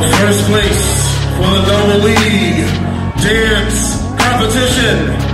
First place for the Double League Dance Competition.